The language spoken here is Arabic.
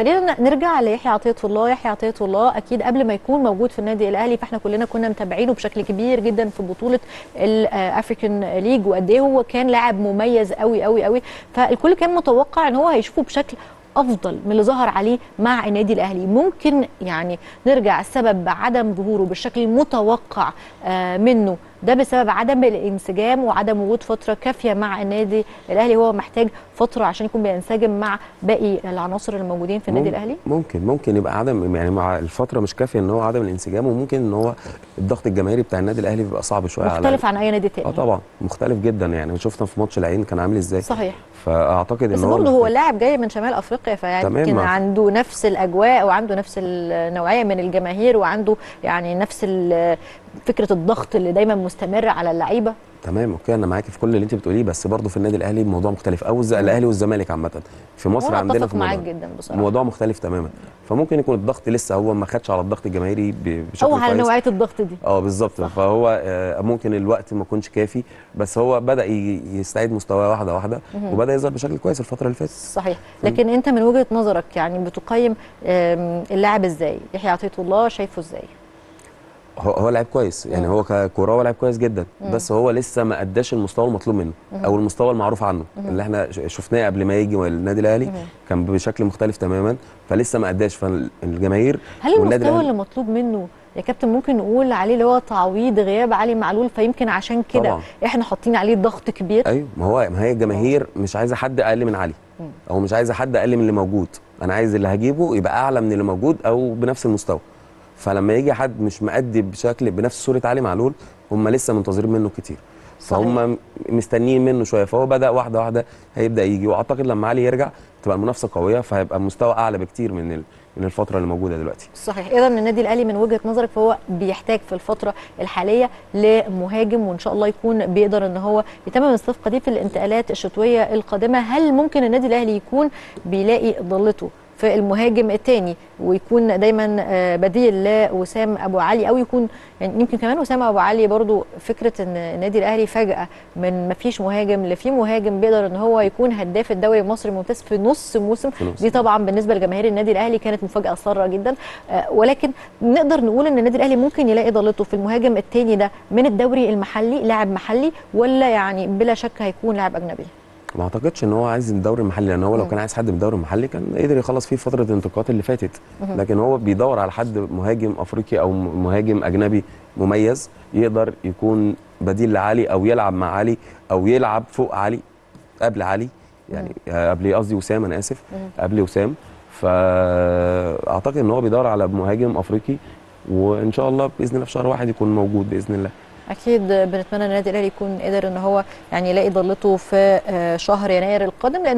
خلينا نرجع ليحيى عطية الله. يحيى عطية الله أكيد قبل ما يكون موجود في النادي الأهلي فإحنا كلنا كنا متابعينه بشكل كبير جدا في بطولة ال African League وقد إيه هو كان لاعب مميز قوي قوي قوي فالكل كان متوقع إن هو هيشوفه بشكل أفضل من اللي ظهر عليه مع النادي الأهلي. ممكن يعني نرجع السبب عدم ظهوره بالشكل المتوقع منه. ده بسبب عدم الانسجام وعدم وجود فترة كافية مع النادي الأهلي. هو محتاج فترة عشان يكون بينسجم مع باقي العناصر اللي موجودين في النادي الأهلي؟ ممكن ممكن يبقى عدم يعني مع الفترة مش كافية إن هو عدم الانسجام وممكن إن هو الضغط الجماهيري بتاع النادي الأهلي بيبقى صعب شوية مختلف عن أي نادي تاني. آه طبعا مختلف جدا يعني. شفنا في ماتش العين كان عامل إزاي. صحيح. فأعتقد بس ان هو برضه هو لاعب جاي من شمال أفريقيا فيمكن عنده نفس الأجواء وعنده نفس النوعيه من الجماهير وعنده يعني نفس فكرة الضغط اللي دايما مستمر على اللعيبة؟ تمام okay أنا معاكي في كل اللي أنت بتقوليه بس برضه في النادي الأهلي الموضوع مختلف. أو الأهلي والزمالك عامة. في مصر عندنا في معاك جدا بصراحة. الموضوع مختلف تماما. فممكن يكون الضغط لسه هو ما خدش على الضغط الجماهيري بشكل أو على نوعية الضغط دي. آه بالظبط. فهو ممكن الوقت ما يكونش كافي بس هو بدأ يستعيد مستواه واحدة واحدة وبدأ يظهر بشكل كويس الفترة اللي فاتت. صحيح. لكن أنت من وجهة نظرك يعني بتقيم اللاعب إزاي؟ يحيى عطية الله شايفه إزاي؟ هو هو لعيب كويس. يعني هو ككوره هو لعيب كويس جدا. مم. بس هو لسه ما أداش المستوى المطلوب منه. مم. أو المستوى المعروف عنه. اللي إحنا شفناه قبل ما يجي النادي الأهلي. كان بشكل مختلف تماما. فلسه ما أداش. فالجماهير هل المستوى اللي مطلوب منه يا كابتن ممكن نقول عليه اللي هو تعويض غياب علي معلول؟ فيمكن عشان كده إحنا حاطين عليه ضغط كبير. أيوه. ما هو ما هي الجماهير مش عايزة حد أقل من علي. أو مش عايزة حد أقل من اللي موجود. أنا عايز اللي هجيبه يبقى أعلى من اللي موجود أو بنفس المستوى. فلما يجي حد مش مأدي بشكل بنفس صورة علي معلول هم لسه منتظرين منه كتير. فهم مستنيين منه شوية. فهو بدأ واحدة واحدة هيبدأ يجي. وأعتقد لما علي يرجع تبقى المنافسة قوية فهيبقى مستوى أعلى بكتير من من الفترة اللي موجودة دلوقتي. صحيح. إذا النادي الأهلي من وجهة نظرك فهو بيحتاج في الفترة الحالية لمهاجم وإن شاء الله يكون بيقدر إن هو يتمم الصفقة دي في الانتقالات الشتوية القادمة هل ممكن النادي الأهلي يكون بيلاقي ضلته في المهاجم الثاني ويكون دايما بديل لوسام أبو علي أو يكون يعني يمكن كمان وسام أبو علي برضو فكرة إن النادي الأهلي فجأة من ما فيش مهاجم لفي مهاجم بيقدر إن هو يكون هداف الدوري المصري الممتاز في نص موسم. دي طبعا بالنسبة لجماهير النادي الأهلي كانت مفاجأة سارة جدا. ولكن نقدر نقول إن النادي الأهلي ممكن يلاقي ضالته في المهاجم الثاني ده من الدوري المحلي لاعب محلي ولا يعني بلا شك هيكون لاعب أجنبي؟ ما أعتقدش إن هو عايز الدوري المحلي لأن هو لو كان عايز حد من الدوري المحلي كان قدر يخلص فيه فترة الانتقالات اللي فاتت. لكن هو بيدور على حد مهاجم أفريقي أو مهاجم أجنبي مميز يقدر يكون بديل لعلي أو يلعب مع علي أو يلعب فوق علي قبل علي يعني قبل قصدي وسام أنا آسف قبل وسام. فاعتقد إن هو بيدور على مهاجم أفريقي وإن شاء الله بإذن الله في شهر واحد يكون موجود بإذن الله. أكيد بنتمنى النادي الأهلي يكون قدر إن هو يعني يلاقي ضلته في شهر يناير القادم لأن